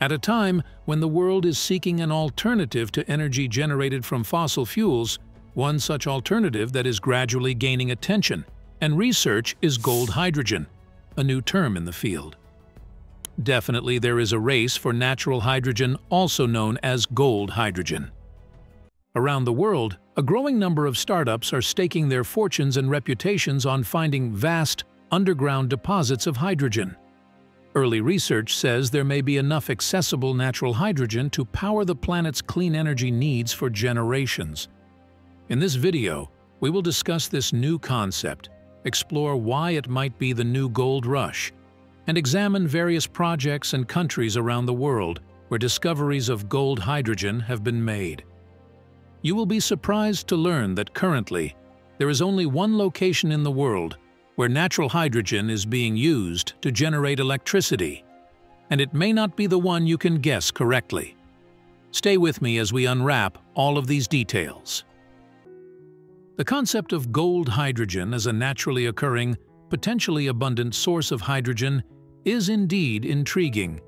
At a time when the world is seeking an alternative to energy generated from fossil fuels, one such alternative that is gradually gaining attention and research is gold hydrogen, a new term in the field. Definitely there is a race for natural hydrogen, also known as gold hydrogen. Around the world, a growing number of startups are staking their fortunes and reputations on finding vast, underground deposits of hydrogen. Early research says there may be enough accessible natural hydrogen to power the planet's clean energy needs for generations. In this video, we will discuss this new concept, explore why it might be the new gold rush, and examine various projects and countries around the world where discoveries of gold hydrogen have been made. You will be surprised to learn that currently, there is only one location in the world where natural hydrogen is being used to generate electricity, and it may not be the one you can guess correctly. Stay with me as we unwrap all of these details. The concept of gold hydrogen as a naturally occurring, potentially abundant source of hydrogen is indeed intriguing.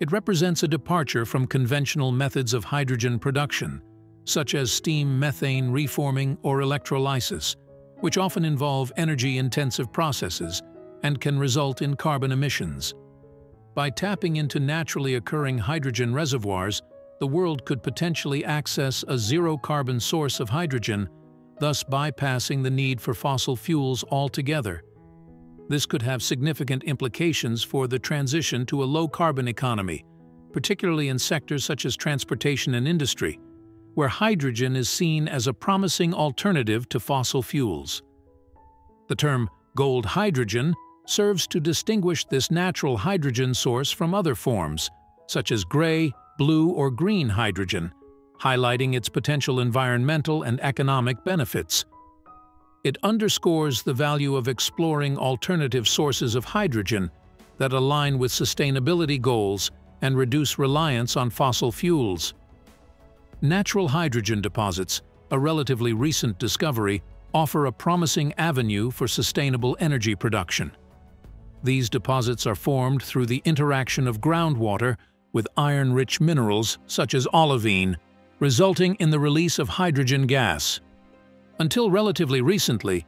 It represents a departure from conventional methods of hydrogen production, such as steam methane reforming or electrolysis, which often involve energy-intensive processes and can result in carbon emissions. By tapping into naturally occurring hydrogen reservoirs, the world could potentially access a zero-carbon source of hydrogen, thus bypassing the need for fossil fuels altogether. This could have significant implications for the transition to a low-carbon economy, particularly in sectors such as transportation and industry, where hydrogen is seen as a promising alternative to fossil fuels. The term gold hydrogen serves to distinguish this natural hydrogen source from other forms, such as gray, blue, or green hydrogen, highlighting its potential environmental and economic benefits. It underscores the value of exploring alternative sources of hydrogen that align with sustainability goals and reduce reliance on fossil fuels. Natural hydrogen deposits, a relatively recent discovery, offer a promising avenue for sustainable energy production. These deposits are formed through the interaction of groundwater with iron-rich minerals such as olivine, resulting in the release of hydrogen gas. Until relatively recently,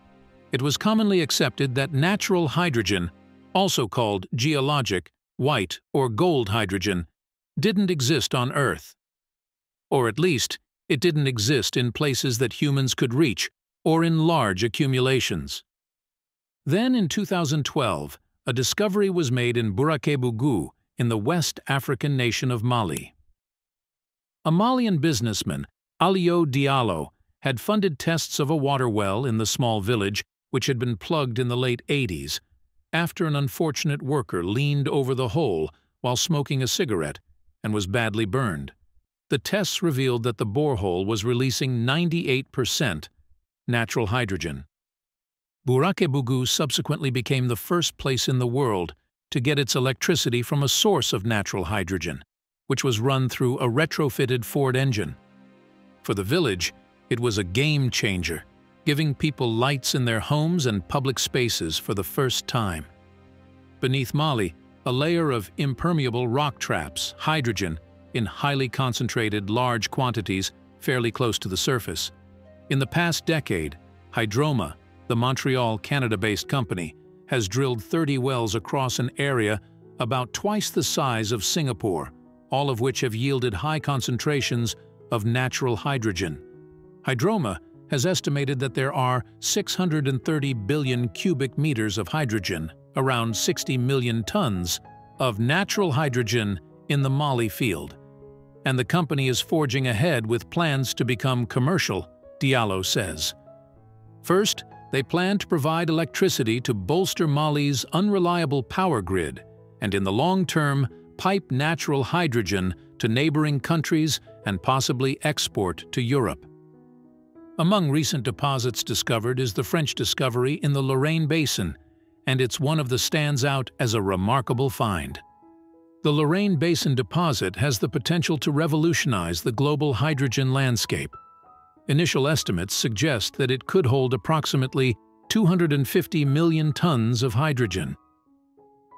it was commonly accepted that natural hydrogen, also called geologic, white, or gold hydrogen, didn't exist on Earth. Or at least, it didn't exist in places that humans could reach or in large accumulations. Then in 2012, a discovery was made in Bourakebougou in the West African nation of Mali. A Malian businessman, Aliou Diallo, had funded tests of a water well in the small village which had been plugged in the late 80s after an unfortunate worker leaned over the hole while smoking a cigarette and was badly burned the tests revealed that the borehole was releasing 98% natural hydrogen. Bourakebougou subsequently became the first place in the world to get its electricity from a source of natural hydrogen, which was run through a retrofitted Ford engine. For the village, it was a game changer, giving people lights in their homes and public spaces for the first time. Beneath Mali, a layer of impermeable rock traps, hydrogen, in highly concentrated, large quantities fairly close to the surface. In the past decade, Hydroma, the Montreal, Canada-based company, has drilled 30 wells across an area about twice the size of Singapore, all of which have yielded high concentrations of natural hydrogen. Hydroma has estimated that there are 630 billion cubic meters of hydrogen, around 60 million tons, of natural hydrogen in the Mali field and the company is forging ahead with plans to become commercial, Diallo says. First, they plan to provide electricity to bolster Mali's unreliable power grid and in the long term pipe natural hydrogen to neighboring countries and possibly export to Europe. Among recent deposits discovered is the French discovery in the Lorraine Basin, and it's one of the stands out as a remarkable find. The Lorraine Basin deposit has the potential to revolutionize the global hydrogen landscape. Initial estimates suggest that it could hold approximately 250 million tons of hydrogen.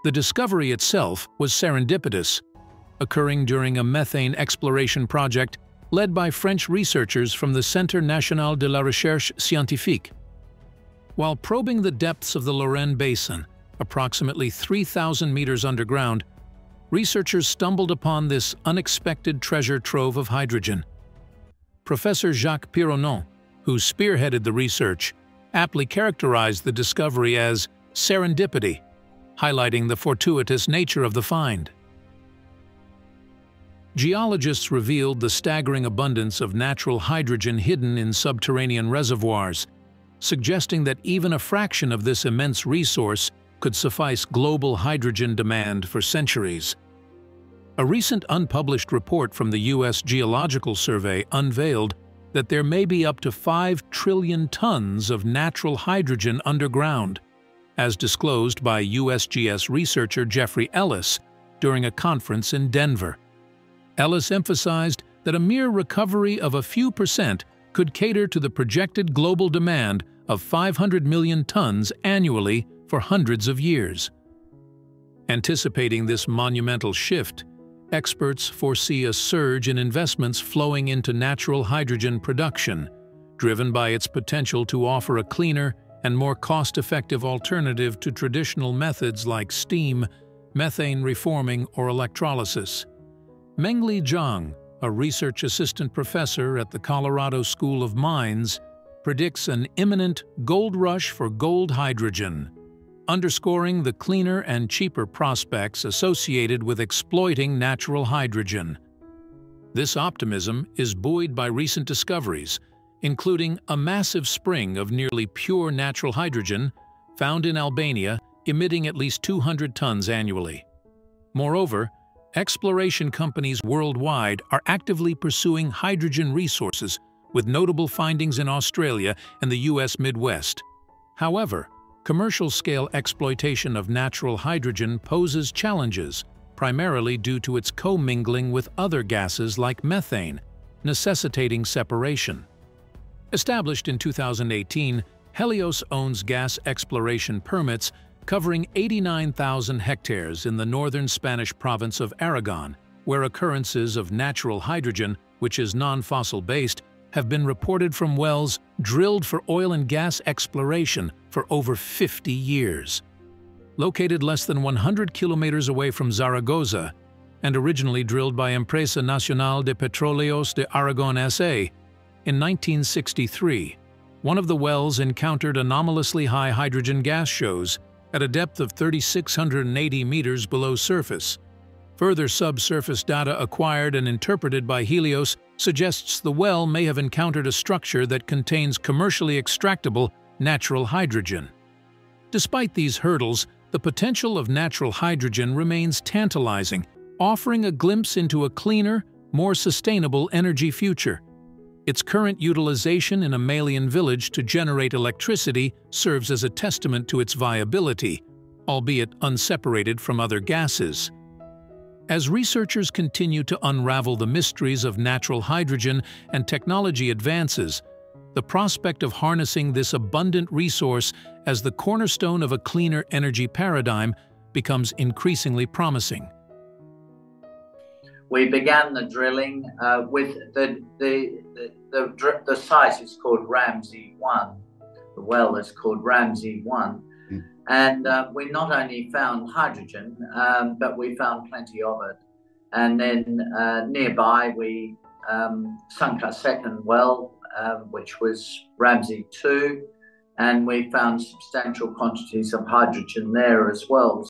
The discovery itself was serendipitous. occurring during a methane exploration project led by French researchers from the Centre National de la Recherche Scientifique. While probing the depths of the Lorraine Basin, approximately 3,000 meters underground, researchers stumbled upon this unexpected treasure trove of hydrogen. Professor Jacques Pironon, who spearheaded the research, aptly characterized the discovery as serendipity, highlighting the fortuitous nature of the find. Geologists revealed the staggering abundance of natural hydrogen hidden in subterranean reservoirs, suggesting that even a fraction of this immense resource could suffice global hydrogen demand for centuries. A recent unpublished report from the U.S. Geological Survey unveiled that there may be up to 5 trillion tons of natural hydrogen underground, as disclosed by USGS researcher Geoffrey Ellis during a conference in Denver. Ellis emphasized that a mere recovery of a few percent could cater to the projected global demand of 500 million tons annually for hundreds of years. Anticipating this monumental shift, experts foresee a surge in investments flowing into natural hydrogen production, driven by its potential to offer a cleaner and more cost-effective alternative to traditional methods like steam, methane reforming, or electrolysis. Mengli Zhang, a research assistant professor at the Colorado School of Mines, predicts an imminent gold rush for gold hydrogen, underscoring the cleaner and cheaper prospects associated with exploiting natural hydrogen. This optimism is buoyed by recent discoveries, including a massive spring of nearly pure natural hydrogen found in Albania emitting at least 200 tons annually. Moreover, exploration companies worldwide are actively pursuing hydrogen resources with notable findings in Australia and the U.S. Midwest. However, commercial-scale exploitation of natural hydrogen poses challenges, primarily due to its commingling with other gases like methane, necessitating separation. Established in 2018, Helios owns gas exploration permits covering 89,000 hectares in the northern Spanish province of Aragon, where occurrences of natural hydrogen, which is non-fossil based, have been reported from wells drilled for oil and gas exploration for over 50 years. Located less than 100 kilometers away from Zaragoza, and originally drilled by Empresa Nacional de Petróleos de Aragón S.A. in 1963, one of the wells encountered anomalously high hydrogen gas shows at a depth of 3,680 meters below surface. Further subsurface data acquired and interpreted by Helios suggests the well may have encountered a structure that contains commercially extractable natural hydrogen. Despite these hurdles, the potential of natural hydrogen remains tantalizing, offering a glimpse into a cleaner, more sustainable energy future. Its current utilization in a Malian village to generate electricity serves as a testament to its viability, albeit unseparated from other gases. As researchers continue to unravel the mysteries of natural hydrogen and technology advances, the prospect of harnessing this abundant resource as the cornerstone of a cleaner energy paradigm becomes increasingly promising we began the drilling uh, with the, the, the, the, the site is called Ramsay 1. The well is called Ramsay 1. Mm. And uh, we not only found hydrogen, um, but we found plenty of it. And then uh, nearby, we um, sunk our second well, uh, which was Ramsay 2, and we found substantial quantities of hydrogen there as well.